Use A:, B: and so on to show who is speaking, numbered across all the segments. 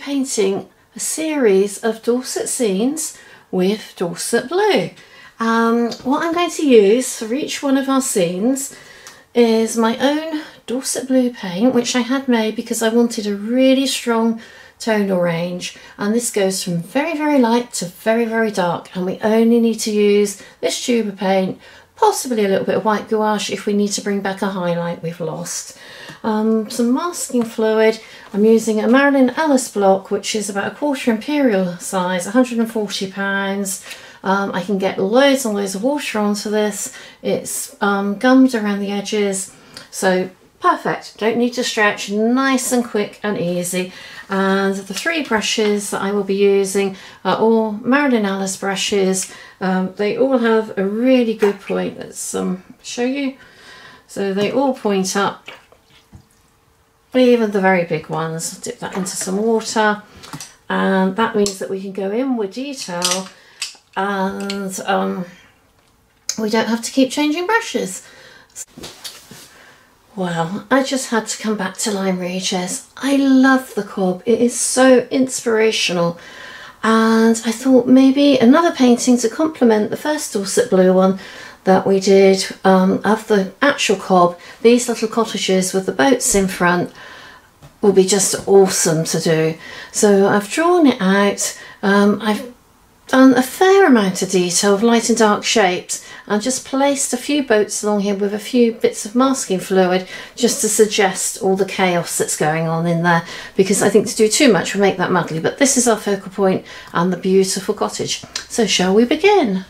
A: painting a series of Dorset scenes with Dorset Blue. Um, what I'm going to use for each one of our scenes is my own Dorset Blue paint, which I had made because I wanted a really strong tonal range. And this goes from very, very light to very, very dark. And we only need to use this tube of paint possibly a little bit of white gouache if we need to bring back a highlight we've lost. Um, some masking fluid, I'm using a Marilyn Allis block which is about a quarter imperial size, 140 pounds. Um, I can get loads and loads of water onto this. It's um, gummed around the edges, so perfect. Don't need to stretch, nice and quick and easy. And the three brushes that I will be using are all Marilyn Allis brushes. Um, they all have a really good point. Let's um, show you. So they all point up, even the very big ones. Dip that into some water. And that means that we can go in with detail and um, we don't have to keep changing brushes. Well, I just had to come back to Lyme Regis. I love the Cobb. It is so inspirational. And I thought maybe another painting to complement the first Dorset Blue one that we did um, of the actual Cobb. These little cottages with the boats in front will be just awesome to do. So I've drawn it out. Um, I've done a fair amount of detail of light and dark shapes and just placed a few boats along here with a few bits of masking fluid just to suggest all the chaos that's going on in there because I think to do too much will make that muddly. But this is our focal point and the beautiful cottage. So shall we begin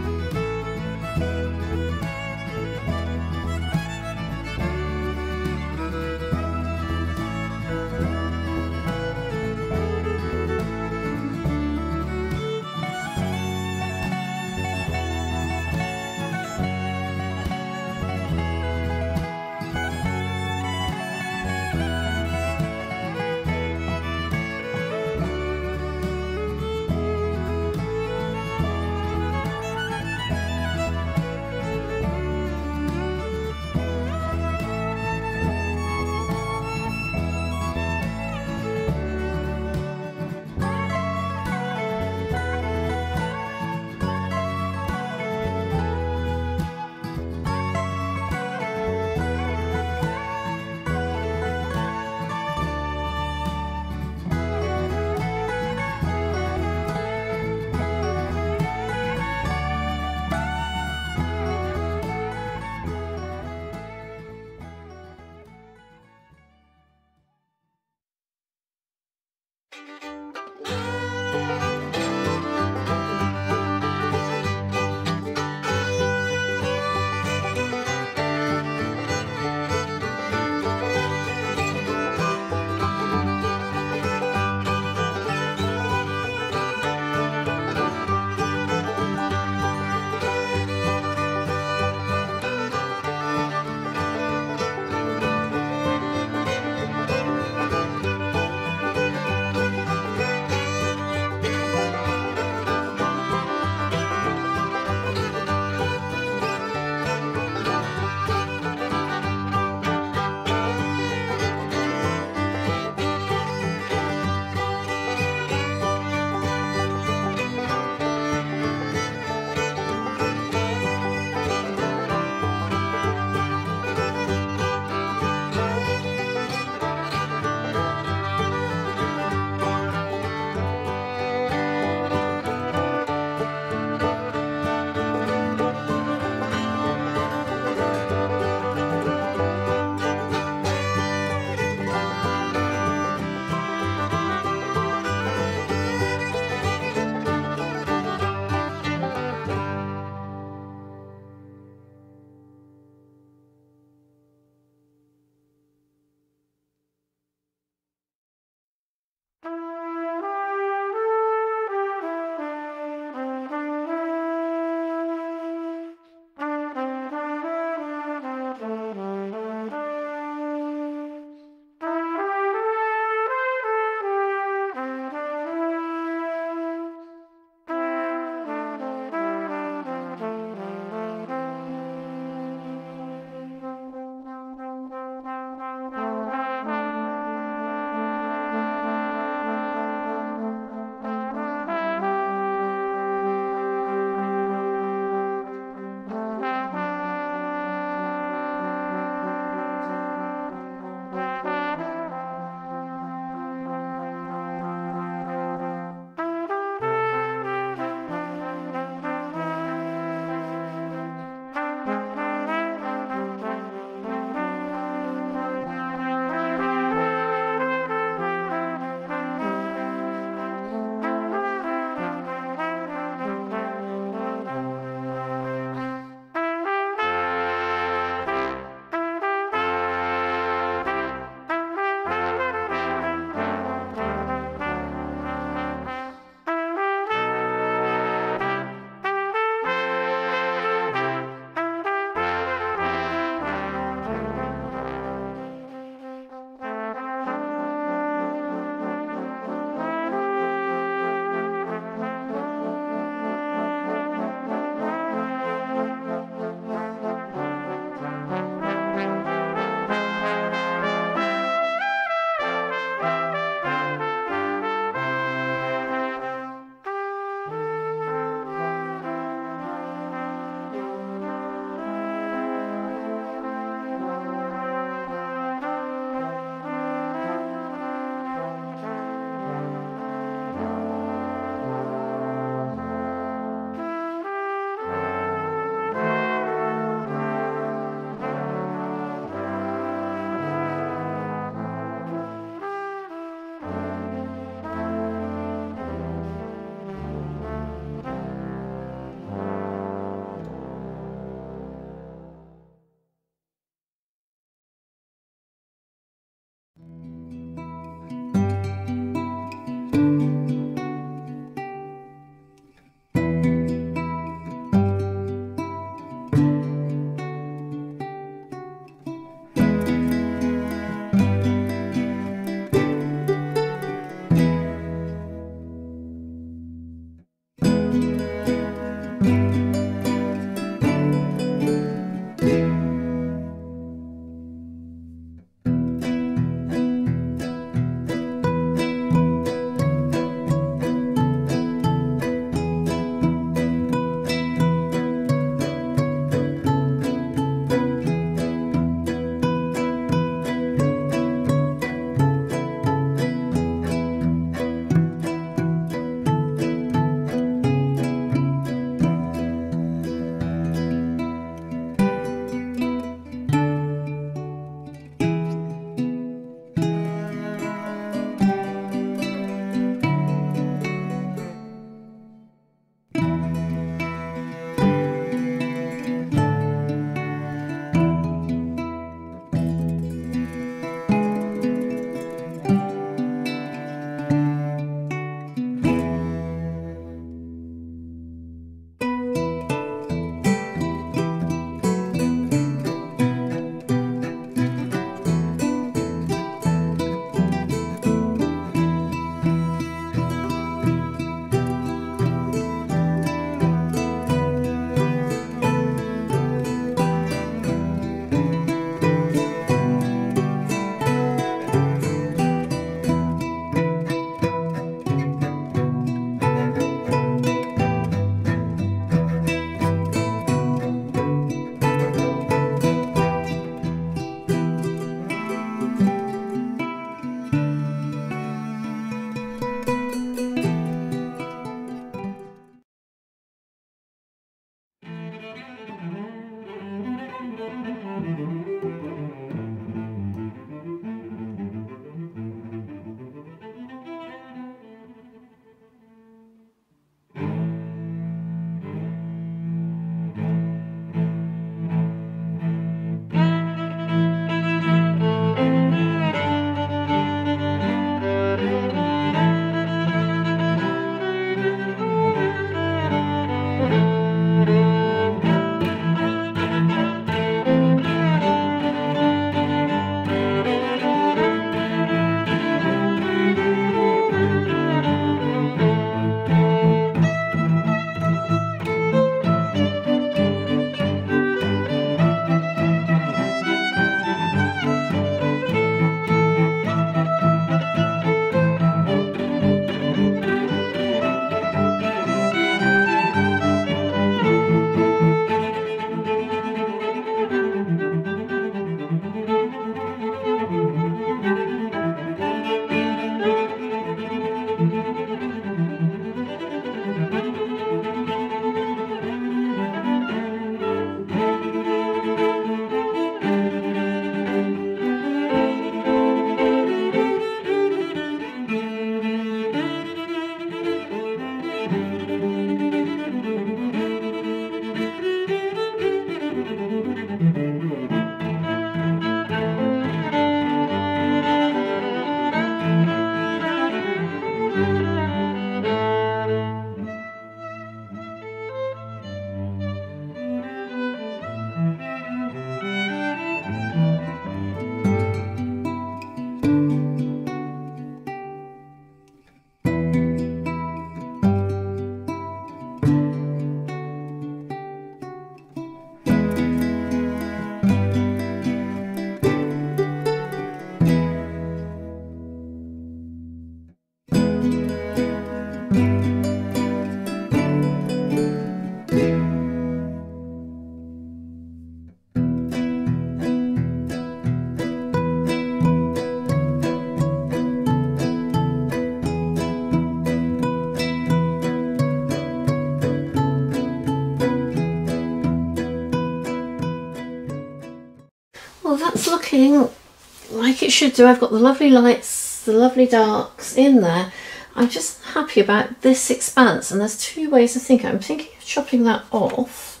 A: like it should do. I've got the lovely lights, the lovely darks in there. I'm just happy about this expanse and there's two ways of thinking. I'm thinking of chopping that off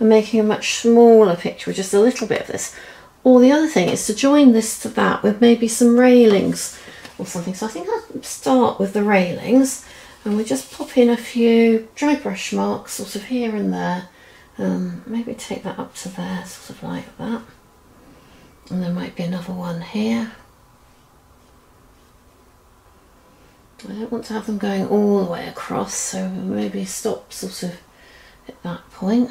A: and making a much smaller picture with just a little bit of this. Or the other thing is to join this to that with maybe some railings or something. So I think I'll start with the railings and we just pop in a few dry brush marks sort of here and there. Um, maybe take that up to there, sort of like that. And there might be another one here. I don't want to have them going all the way across, so maybe stop sort of at that point.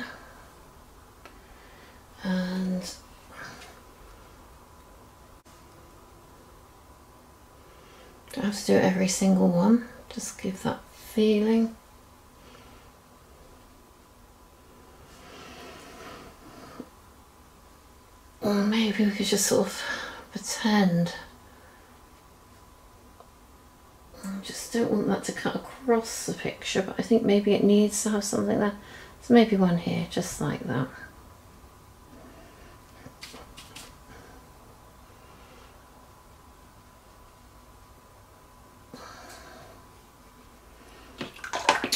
A: And don't have to do every single one, just give that feeling. Or maybe we could just sort of pretend. I just don't want that to cut across the picture, but I think maybe it needs to have something there. So maybe one here, just like that.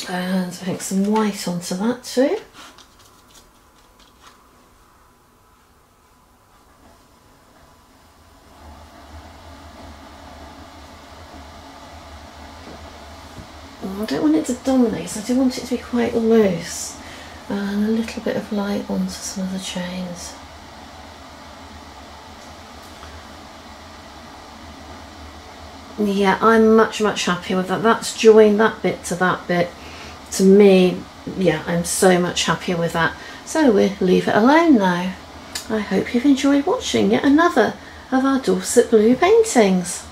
A: And I think some white onto that too. Oh, I don't want it to dominate, I do want it to be quite loose and a little bit of light onto some of the chains. Yeah, I'm much, much happier with that. That's joined that bit to that bit. To me, yeah, I'm so much happier with that. So we'll leave it alone now. I hope you've enjoyed watching yet another of our Dorset Blue paintings.